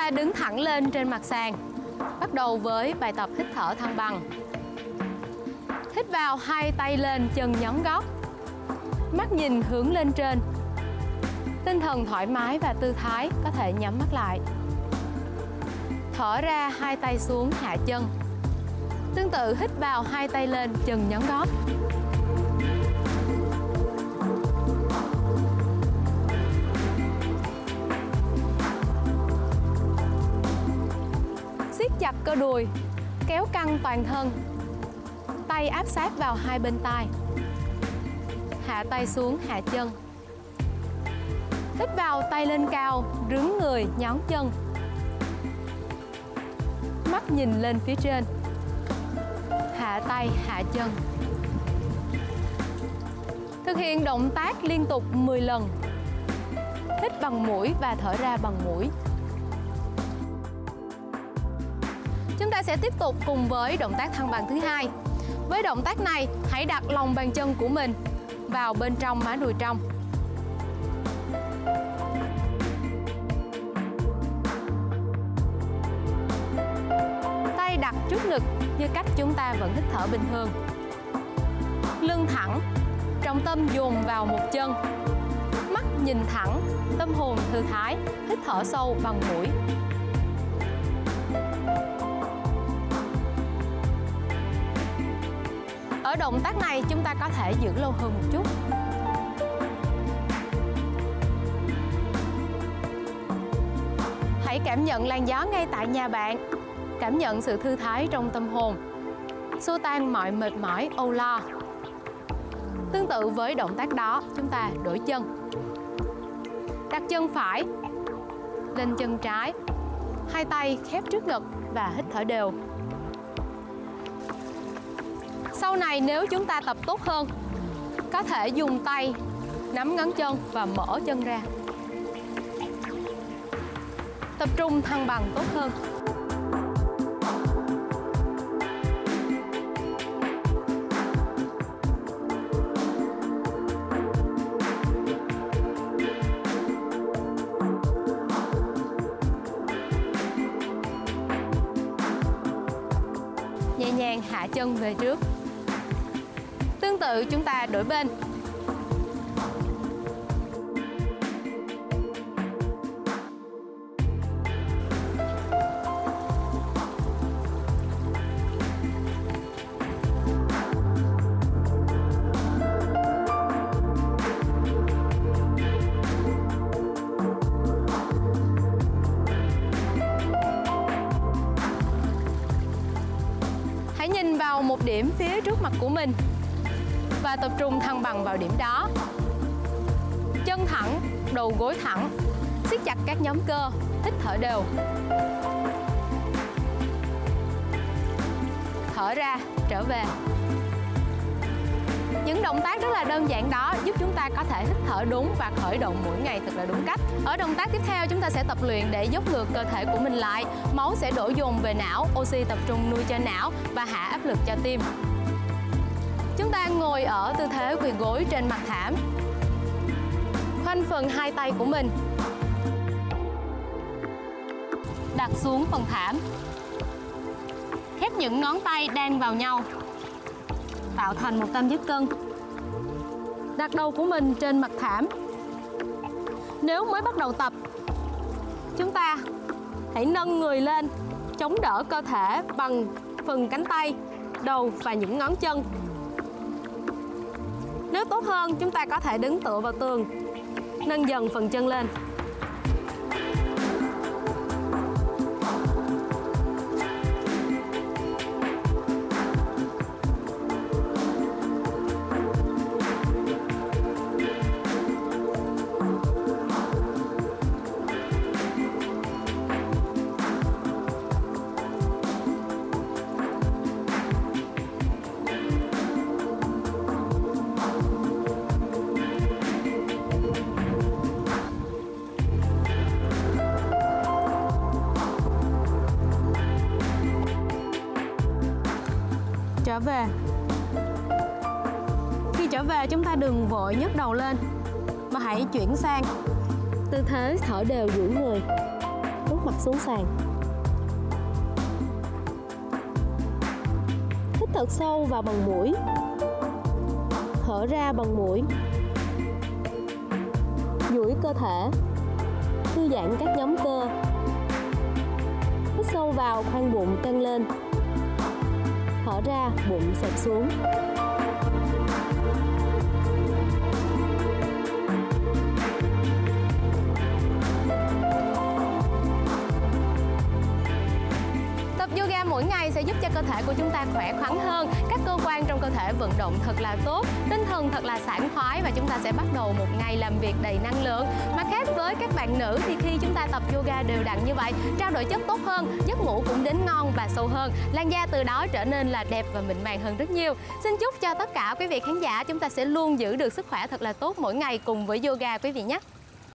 Ta đứng thẳng lên trên mặt sàn. Bắt đầu với bài tập hít thở thăng bằng. Hít vào hai tay lên chân nhón gót. Mắt nhìn hướng lên trên. Tinh thần thoải mái và tư thái có thể nhắm mắt lại. Thở ra hai tay xuống hạ chân. Tương tự hít vào hai tay lên chân nhón gót. Chặt cơ đùi, kéo căng toàn thân. Tay áp sát vào hai bên tai. Hạ tay xuống, hạ chân. Hít vào tay lên cao, rướn người, nhón chân. Mắt nhìn lên phía trên. Hạ tay, hạ chân. Thực hiện động tác liên tục 10 lần. Hít bằng mũi và thở ra bằng mũi. Ta sẽ tiếp tục cùng với động tác thăng bằng thứ hai. Với động tác này, hãy đặt lòng bàn chân của mình vào bên trong má đùi trong. Tay đặt trước ngực như cách chúng ta vẫn hít thở bình thường. Lưng thẳng, trọng tâm dồn vào một chân. Mắt nhìn thẳng, tâm hồn thư thái, hít thở sâu bằng mũi. Ở động tác này chúng ta có thể giữ lâu hơn một chút. Hãy cảm nhận làn gió ngay tại nhà bạn. Cảm nhận sự thư thái trong tâm hồn. Xua tan mọi mệt mỏi, âu lo. Tương tự với động tác đó, chúng ta đổi chân. Đặt chân phải lên chân trái. Hai tay khép trước ngực và hít thở đều. Sau này nếu chúng ta tập tốt hơn, Có thể dùng tay nắm ngón chân và mở chân ra. Tập trung thăng bằng tốt hơn. Nhẹ nhàng hạ chân về trước tự chúng ta đổi bên. Hãy nhìn vào một điểm phía trước mặt của mình và tập trung thăng bằng vào điểm đó. Chân thẳng, đầu gối thẳng, siết chặt các nhóm cơ, hít thở đều. Thở ra, trở về. Những động tác rất là đơn giản đó giúp chúng ta có thể hít thở đúng và khởi động mỗi ngày thật là đúng cách. Ở động tác tiếp theo chúng ta sẽ tập luyện để dốc ngược cơ thể của mình lại. Máu sẽ đổ dồn về não, oxy tập trung nuôi cho não và hạ áp lực cho tim. Chúng ta ngồi ở tư thế quỳ gối trên mặt thảm. Khoanh phần hai tay của mình. Đặt xuống phần thảm. Khép những ngón tay đan vào nhau. Tạo thành một tam giác cân. Đặt đầu của mình trên mặt thảm. Nếu mới bắt đầu tập, chúng ta hãy nâng người lên, chống đỡ cơ thể bằng phần cánh tay, đầu và những ngón chân nếu tốt hơn, chúng ta có thể đứng tựa vào tường, nâng dần phần chân lên. Trở về. Khi trở về, chúng ta đừng vội nhấc đầu lên, mà hãy chuyển sang. Tư thế, thở đều duỗi người. Úp mặt xuống sàn. Hít thật sâu vào bằng mũi. Thở ra bằng mũi. Duỗi cơ thể. Thư giãn các nhóm cơ. Hít sâu vào khoang bụng, căng lên thở ra bụng sập xuống. Sẽ giúp cho cơ thể của chúng ta khỏe khoắn hơn, các cơ quan trong cơ thể vận động thật là tốt, tinh thần thật là sảng khoái và chúng ta sẽ bắt đầu một ngày làm việc đầy năng lượng. Mà khác với các bạn nữ thì khi chúng ta tập yoga đều đặn như vậy, trao đổi chất tốt hơn, giấc ngủ cũng đến ngon và sâu hơn, làn da từ đó trở nên là đẹp và mịn màng hơn rất nhiều. Xin chúc cho tất cả quý vị khán giả chúng ta sẽ luôn giữ được sức khỏe thật là tốt mỗi ngày cùng với yoga quý vị nhé.